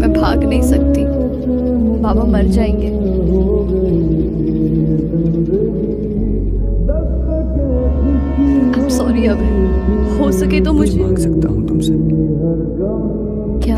मैं भाग नहीं सकती। बाबा मर जाएँगे। सॉरी अब हो सके तो मुझे। मांग सकता हूँ तुमसे। क्या?